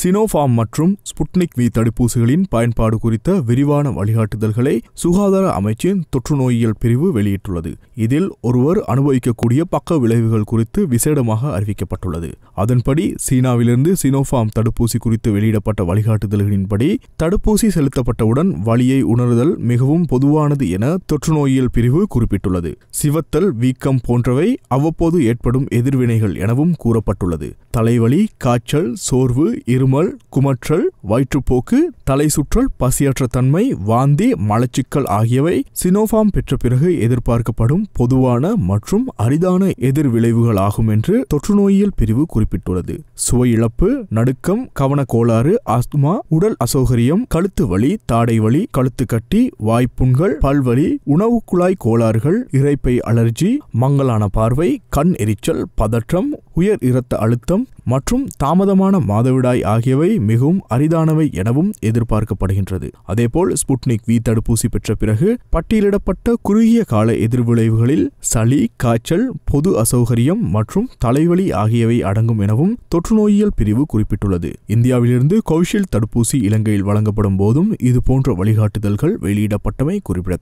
Sinopharm மற்றும் Sputnik V தடுப்பூசிகளின் பயன்பாடு குறித்த விரிவான வழிகாட்டுதல்களை சுகாதார அமைச்சின் தொற்று நோயியல் பிரிவு வெளியிட்டுள்ளது. இதில் ஒருவர் அனுபவிக்கக்கூடிய பக்க விளைவுகள் குறித்து விசேடமாக அறிவிக்கப்பட்டுள்ளது. அதன்படி சீனாவிலிருந்து சினோஃபார்ம் தடுப்பூசி குறித்து வெளியிடப்பட்ட வழிகாட்டுதல்களின்படி தடுப்பூசி செலுத்தப்பட்டவுடன் வலியை உணருதல் மிகவும் பொதுவானது என தொற்று நோயியல் பிரிவு குறிப்பிட்டுள்ளது. சிவத்தல் வீக்கம் போன்றவை அவ்வப்போது ஏற்படும் எதிர்வினைகள் எனவும் கூறப்பட்டுள்ளது. தலைவலி காய்ச்சல் சோர்வு இருமல் குமற்றல் வயிற்றுப்போக்கு தலை சுற்றல் பசியற்ற தன்மை வாந்தி மலச்சிக்கல் ஆகியவை சினோஃபார்ம் பெற்ற பிறகு எதிர்பார்க்கப்படும் பொதுவான மற்றும் அரிதான எதிர்விளைவுகள் ஆகும் என்று தொற்றுநோயியல் பிரிவு குறிப்பிட்டுள்ளது. சுவை இழப்பு நடுக்கம் கவன கோளாறு ஆஸ்துமா உடல் அசௌகரியம் கழுத்து வலி தாடை வலி கழுத்து கட்டி வாய்ப்புண்கள் பல்வலி உணவு குழாய் கோளாறுகள் இறைப்பை அலர்ஜி மங்கலான பார்வை கண் எரிச்சல் பதற்றம் உயர் இரத்த அழுத்தம் மற்றும் தாமதமான மாதவிடாய் ஆகியவை மிகவும் அரிதானவை எனவும் எதிர்பார்க்கப்படுகின்றது. அதேபோல் ஸ்புட்னிக் வி தடுப்பூசி பெற்ற பிறகு பட்டியலிடப்பட்ட குறுகிய கால எதிர்விளைவுகளில் சளி காய்ச்சல் பொது அசௌகரியம் மற்றும் தலைவலி ஆகியவை அடங்கும் எனவும் தொற்றுநோயியல் பிரிவு குறிப்பிட்டுள்ளது. இந்தியாவிலிருந்து கோவிஷீல்டு தடுப்பூசி இலங்கையில் வழங்கப்படும் போதும் இதுபோன்ற வழிகாட்டுதல்கள் வெளியிடப்பட்டமை குறிப்பிடத்தக்கது.